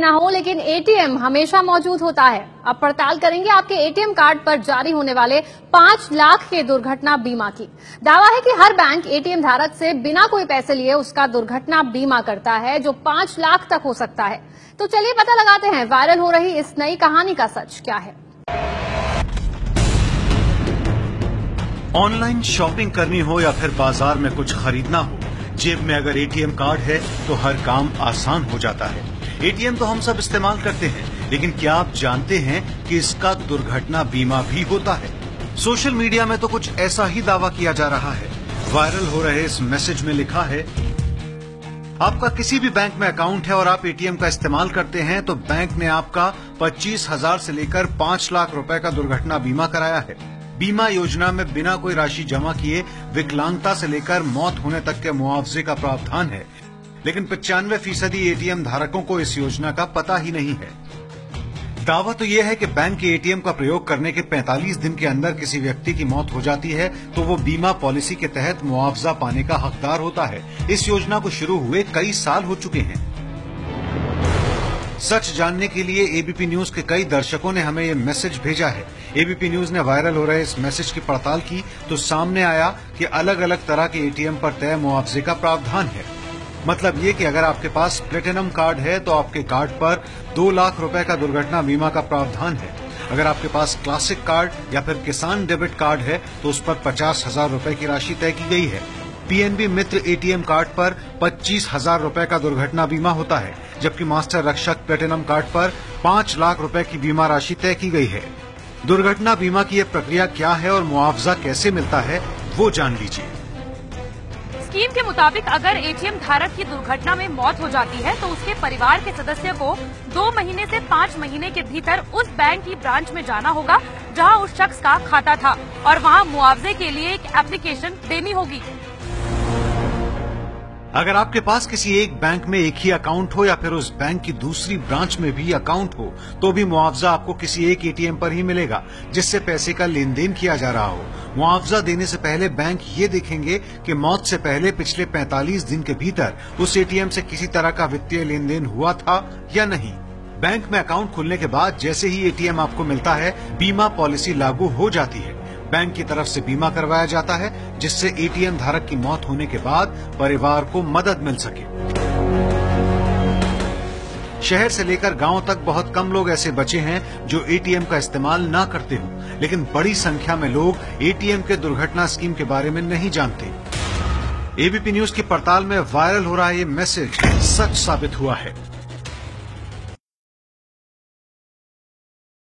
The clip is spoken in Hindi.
ना हो, लेकिन एटीएम हमेशा मौजूद होता है। अब पड़ताल करेंगे आपके एटीएम कार्ड पर जारी होने वाले पाँच लाख के दुर्घटना बीमा की। दावा है कि हर बैंक एटीएम धारक से बिना कोई पैसे लिए उसका दुर्घटना बीमा करता है, जो पाँच लाख तक हो सकता है। तो चलिए पता लगाते हैं, वायरल हो रही इस नई कहानी का सच क्या है। ऑनलाइन शॉपिंग करनी हो या फिर बाज़ार में कुछ खरीदना हो, जेब में अगर एटीएम कार्ड है तो हर काम आसान हो जाता है। एटीएम तो हम सब इस्तेमाल करते हैं, लेकिन क्या आप जानते हैं कि इसका दुर्घटना बीमा भी होता है? सोशल मीडिया में तो कुछ ऐसा ही दावा किया जा रहा है। वायरल हो रहे इस मैसेज में लिखा है, आपका किसी भी बैंक में अकाउंट है और आप एटीएम का इस्तेमाल करते हैं तो बैंक ने आपका पच्चीस हज़ार से लेकर पाँच लाख रुपए का दुर्घटना बीमा कराया है। बीमा योजना में बिना कोई राशि जमा किए विकलांगता से लेकर मौत होने तक के मुआवजे का प्रावधान है। लेकिन पचानवे फ़ीसदी एटीएम धारकों को इस योजना का पता ही नहीं है। दावा तो यह है कि बैंक के एटीएम का प्रयोग करने के 45 दिन के अंदर किसी व्यक्ति की मौत हो जाती है तो वो बीमा पॉलिसी के तहत मुआवजा पाने का हकदार होता है। इस योजना को शुरू हुए कई साल हो चुके हैं। सच जानने के लिए एबीपी न्यूज़ के कई दर्शकों ने हमें ये मैसेज भेजा है। एबीपी न्यूज़ ने वायरल हो रहे इस मैसेज की पड़ताल की तो सामने आया कि अलग अलग तरह के एटीएम पर तय मुआवजे का प्रावधान है। मतलब ये कि अगर आपके पास प्लेटिनम कार्ड है तो आपके कार्ड पर दो लाख रुपए का दुर्घटना बीमा का प्रावधान है। अगर आपके पास क्लासिक कार्ड या फिर किसान डेबिट कार्ड है तो उस पर पचास हज़ार रूपए की राशि तय की गई है। पीएनबी मित्र एटीएम कार्ड पर पच्चीस हज़ार रूपए का दुर्घटना बीमा होता है, जबकि मास्टर रक्षक प्लेटिनम कार्ड पर पाँच लाख रूपए की बीमा राशि तय की गई है। दुर्घटना बीमा की यह प्रक्रिया क्या है और मुआवजा कैसे मिलता है, वो जान लीजिए। स्कीम के मुताबिक अगर एटीएम धारक की दुर्घटना में मौत हो जाती है तो उसके परिवार के सदस्य को दो महीने से पाँच महीने के भीतर उस बैंक की ब्रांच में जाना होगा, जहाँ उस शख्स का खाता था, और वहाँ मुआवजे के लिए एक एप्लीकेशन देनी होगी। अगर आपके पास किसी एक बैंक में एक ही अकाउंट हो या फिर उस बैंक की दूसरी ब्रांच में भी अकाउंट हो तो भी मुआवजा आपको किसी एक एटीएम पर ही मिलेगा, जिससे पैसे का लेन देन किया जा रहा हो। मुआवजा देने से पहले बैंक ये देखेंगे कि मौत से पहले पिछले 45 दिन के भीतर उस एटीएम से किसी तरह का वित्तीय लेन देन हुआ था या नहीं। बैंक में अकाउंट खुलने के बाद जैसे ही एटीएम आपको मिलता है, बीमा पॉलिसी लागू हो जाती है। बैंक की तरफ़ से बीमा करवाया जाता है, जिससे एटीएम धारक की मौत होने के बाद परिवार को मदद मिल सके। शहर से लेकर गाँव तक बहुत कम लोग ऐसे बचे हैं जो एटीएम का इस्तेमाल ना करते हो। लेकिन बड़ी संख्या में लोग एटीएम के दुर्घटना स्कीम के बारे में नहीं जानते। एबीपी न्यूज़ की पड़ताल में वायरल हो रहा ये मैसेज। सच साबित हुआ है।